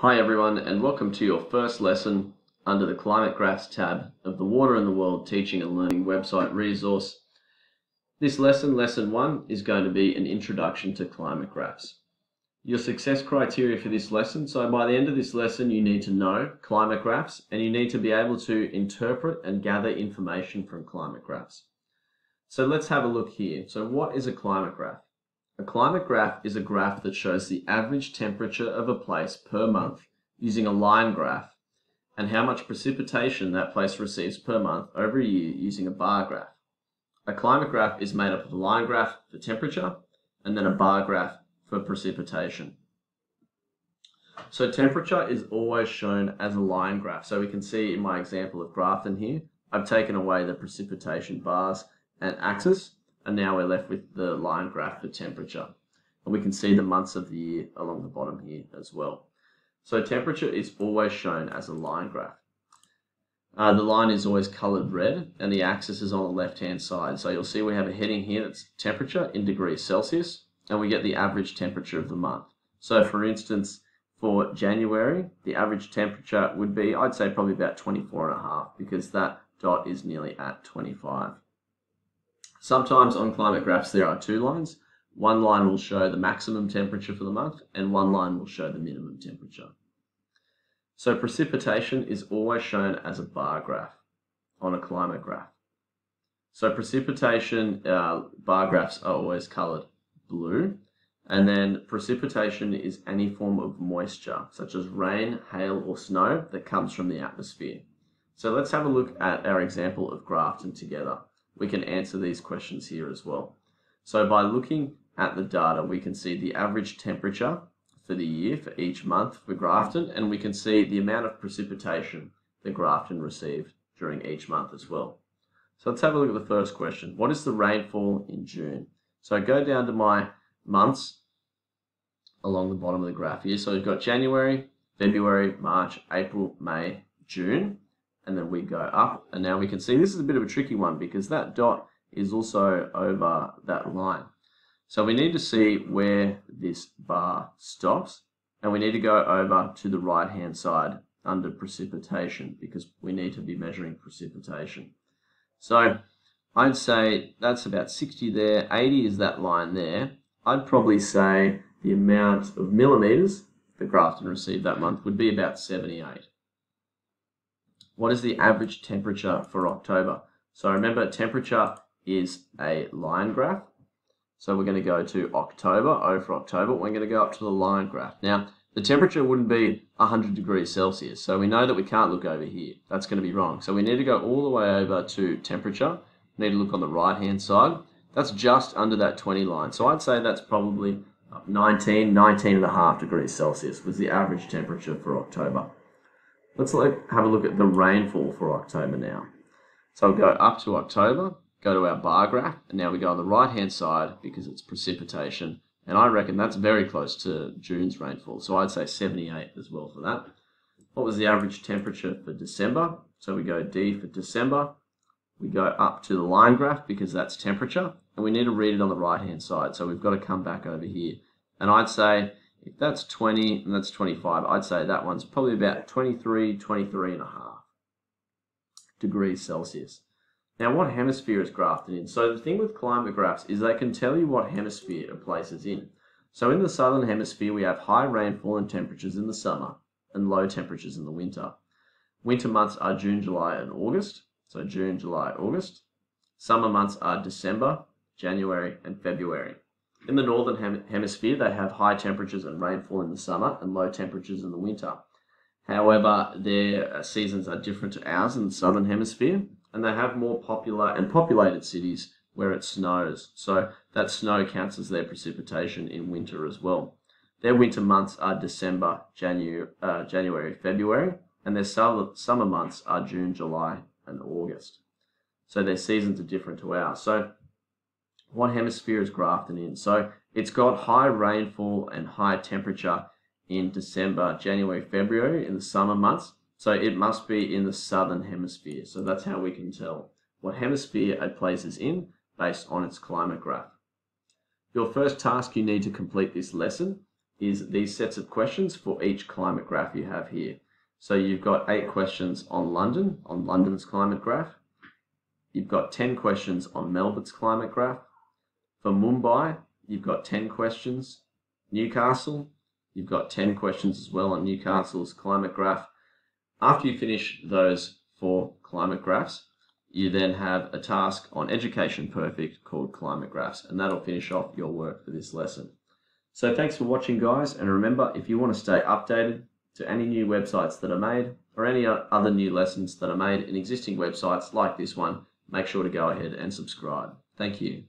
Hi everyone and welcome to your first lesson under the Climate Graphs tab of the Water in the World Teaching and Learning website resource. This lesson, lesson one, is going to be an introduction to climate graphs. Your success criteria for this lesson, so by the end of this lesson you need to know climate graphs and you need to be able to interpret and gather information from climate graphs. So let's have a look here. So what is a climate graph? A climate graph is a graph that shows the average temperature of a place per month using a line graph and how much precipitation that place receives per month over a year using a bar graph. A climate graph is made up of a line graph for temperature and then a bar graph for precipitation. So temperature is always shown as a line graph. So we can see in my example of Grafton here, I've taken away the precipitation bars and axis and now we're left with the line graph for temperature. And we can see the months of the year along the bottom here as well. So temperature is always shown as a line graph. Uh, the line is always colored red and the axis is on the left hand side. So you'll see we have a heading here that's temperature in degrees Celsius and we get the average temperature of the month. So for instance, for January, the average temperature would be, I'd say probably about 24 and a half because that dot is nearly at 25. Sometimes on climate graphs there are two lines. One line will show the maximum temperature for the month and one line will show the minimum temperature. So precipitation is always shown as a bar graph on a climate graph. So precipitation uh, bar graphs are always colored blue and then precipitation is any form of moisture such as rain, hail or snow that comes from the atmosphere. So let's have a look at our example of Grafton together we can answer these questions here as well. So by looking at the data, we can see the average temperature for the year for each month for Grafton, and we can see the amount of precipitation that Grafton received during each month as well. So let's have a look at the first question. What is the rainfall in June? So I go down to my months along the bottom of the graph here. So we've got January, February, March, April, May, June and then we go up and now we can see this is a bit of a tricky one because that dot is also over that line. So we need to see where this bar stops and we need to go over to the right hand side under precipitation because we need to be measuring precipitation. So I'd say that's about 60 there, 80 is that line there. I'd probably say the amount of millimeters that Grafton received that month would be about 78. What is the average temperature for October? So remember, temperature is a line graph. So we're going to go to October, O for October. We're going to go up to the line graph. Now, the temperature wouldn't be 100 degrees Celsius. So we know that we can't look over here. That's going to be wrong. So we need to go all the way over to temperature. We need to look on the right-hand side. That's just under that 20 line. So I'd say that's probably 19, 19 and a half degrees Celsius was the average temperature for October. Let's look, have a look at the rainfall for October now. So we'll go up to October, go to our bar graph, and now we go on the right hand side because it's precipitation. And I reckon that's very close to June's rainfall. So I'd say 78 as well for that. What was the average temperature for December? So we go D for December. We go up to the line graph because that's temperature. And we need to read it on the right hand side. So we've got to come back over here. And I'd say if that's 20 and that's 25, I'd say that one's probably about 23, 23 and a half degrees Celsius. Now, what hemisphere is Grafton in? So the thing with climate graphs is they can tell you what hemisphere a place is in. So in the southern hemisphere, we have high rainfall and temperatures in the summer and low temperatures in the winter. Winter months are June, July, and August. So June, July, August. Summer months are December, January, and February. In the northern hem hemisphere, they have high temperatures and rainfall in the summer and low temperatures in the winter. However, their uh, seasons are different to ours in the southern hemisphere, and they have more popular and populated cities where it snows. So that snow counts as their precipitation in winter as well. Their winter months are December, January, uh, January, February, and their summer months are June, July, and August. So their seasons are different to ours. So what hemisphere is Grafton in? So it's got high rainfall and high temperature in December, January, February in the summer months. So it must be in the southern hemisphere. So that's how we can tell what hemisphere a place is in based on its climate graph. Your first task you need to complete this lesson is these sets of questions for each climate graph you have here. So you've got eight questions on London, on London's climate graph. You've got 10 questions on Melbourne's climate graph. For Mumbai, you've got 10 questions. Newcastle, you've got 10 questions as well on Newcastle's climate graph. After you finish those four climate graphs, you then have a task on Education Perfect called Climate Graphs, and that'll finish off your work for this lesson. So thanks for watching guys, and remember if you want to stay updated to any new websites that are made or any other new lessons that are made in existing websites like this one, make sure to go ahead and subscribe. Thank you.